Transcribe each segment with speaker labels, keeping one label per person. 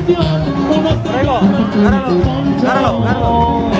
Speaker 1: Agárralo, agárralo, agárralo.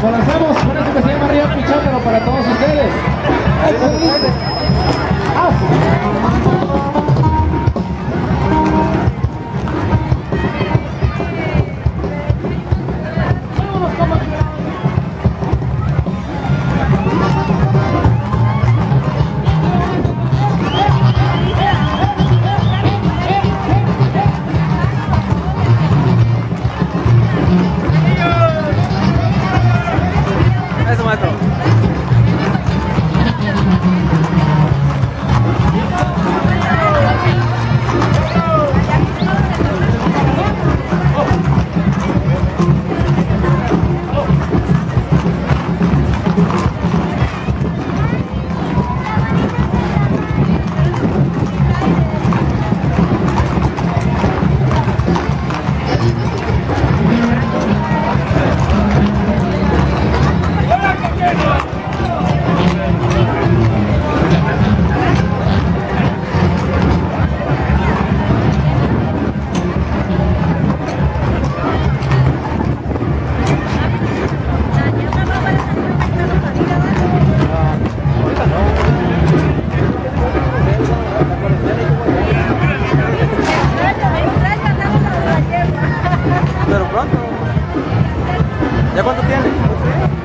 Speaker 1: Comenzamos con esto que se llama Río Pichón, pero para todos ustedes. pero pronto. ¿Ya ¿Cuánto tiene?